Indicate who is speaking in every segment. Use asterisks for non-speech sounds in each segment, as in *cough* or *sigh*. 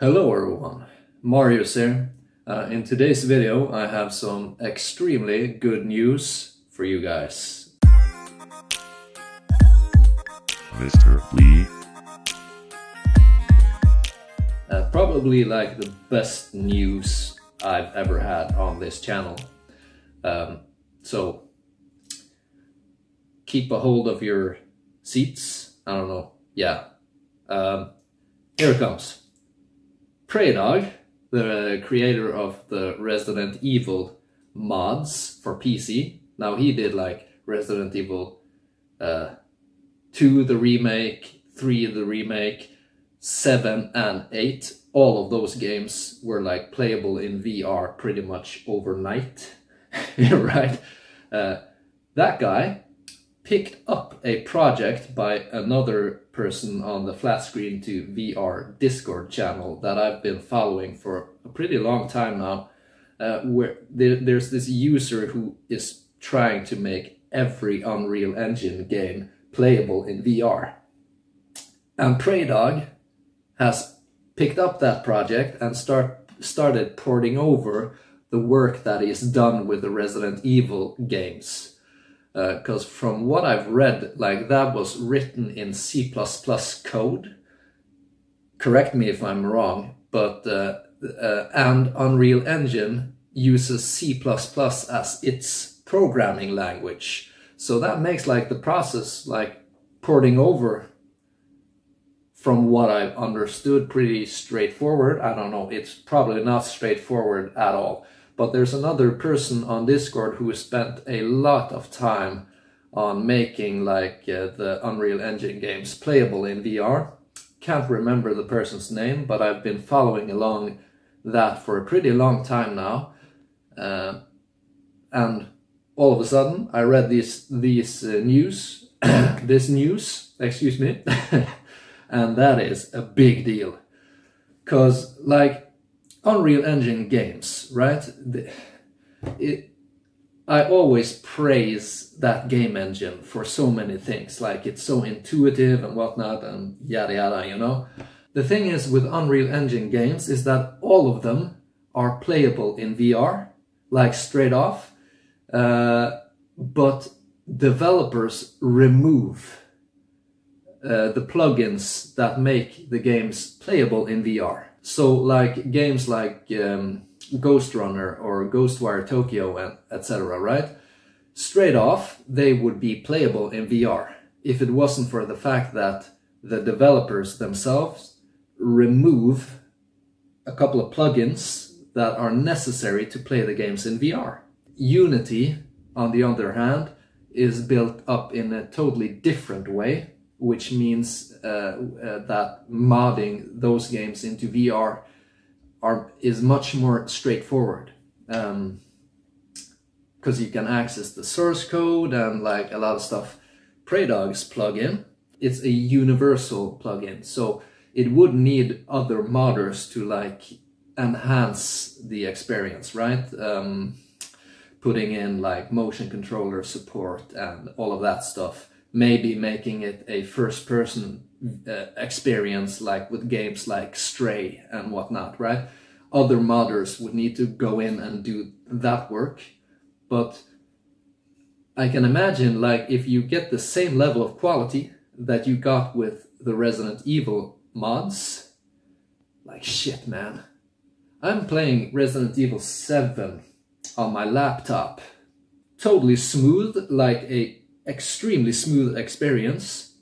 Speaker 1: Hello everyone, Marius here. Uh, in today's video I have some extremely good news for you guys.
Speaker 2: Mr. Lee.
Speaker 1: Uh, probably like the best news I've ever had on this channel. Um, so keep a hold of your seats. I don't know. Yeah. Um, here it comes. Praydog, the creator of the Resident Evil mods for PC. Now he did like Resident Evil uh, 2 the remake, 3 the remake, 7 and 8. All of those games were like playable in VR pretty much overnight, *laughs* right? Uh, that guy picked up a project by another person on the flat screen to VR Discord channel that I've been following for a pretty long time now, uh, where there, there's this user who is trying to make every Unreal Engine game playable in VR. And Praydog has picked up that project and start started porting over the work that is done with the Resident Evil games because uh, from what I've read, like that was written in C++ code. Correct me if I'm wrong, but uh, uh, and Unreal Engine uses C++ as its programming language. So that makes like the process like porting over from what I've understood pretty straightforward. I don't know, it's probably not straightforward at all. But there's another person on Discord who spent a lot of time on making like uh, the Unreal Engine games playable in VR. Can't remember the person's name, but I've been following along that for a pretty long time now. Uh, and all of a sudden, I read these these uh, news, *coughs* this news, excuse me, *laughs* and that is a big deal, cause like Unreal Engine games, right? The, it, I always praise that game engine for so many things, like it's so intuitive and whatnot and yada yada, you know? The thing is with Unreal Engine games is that all of them are playable in VR, like straight off, uh, but developers remove uh, the plugins that make the games playable in VR. So like games like um, Ghostrunner or Ghostwire Tokyo and etc. Right? Straight off, they would be playable in VR if it wasn't for the fact that the developers themselves remove a couple of plugins that are necessary to play the games in VR. Unity, on the other hand, is built up in a totally different way which means uh, uh, that modding those games into VR are is much more straightforward because um, you can access the source code and like a lot of stuff. Prey Praydog's plugin, it's a universal plugin, so it would need other modders to like enhance the experience, right? Um, putting in like motion controller support and all of that stuff maybe making it a first person uh, experience like with games like Stray and whatnot, right? Other modders would need to go in and do that work. But I can imagine like if you get the same level of quality that you got with the Resident Evil mods, like shit man. I'm playing Resident Evil 7 on my laptop. Totally smooth, like a extremely smooth experience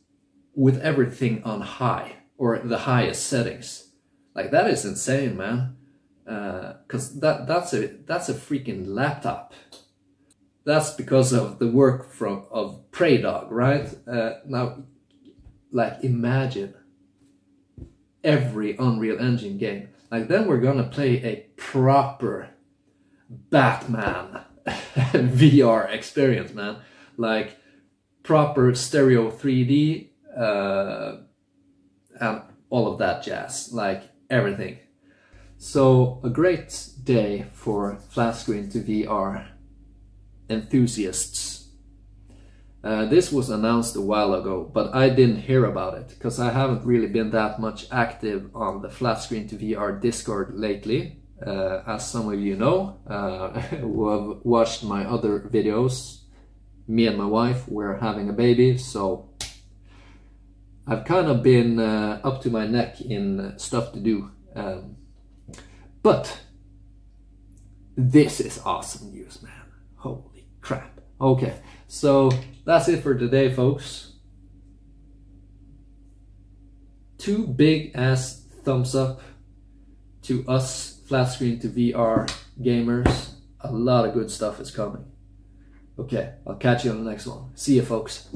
Speaker 1: with everything on high or the highest settings. Like that is insane, man. Because uh, that that's a that's a freaking laptop. That's because of the work from of Praydog, right? Uh, now, like imagine every Unreal Engine game. Like then we're gonna play a proper Batman *laughs* VR experience, man. Like proper stereo 3D uh, and all of that jazz, like everything. So a great day for flat screen to VR enthusiasts. Uh, this was announced a while ago, but I didn't hear about it because I haven't really been that much active on the flat screen to VR Discord lately. Uh, as some of you know, uh, *laughs* who have watched my other videos, me and my wife were having a baby, so I've kind of been uh, up to my neck in stuff to do. Um, but this is awesome news, man. Holy crap. Okay, so that's it for today, folks. Two big ass thumbs up to us flat screen to VR gamers. A lot of good stuff is coming. Okay, I'll catch you on the next one. See you, folks.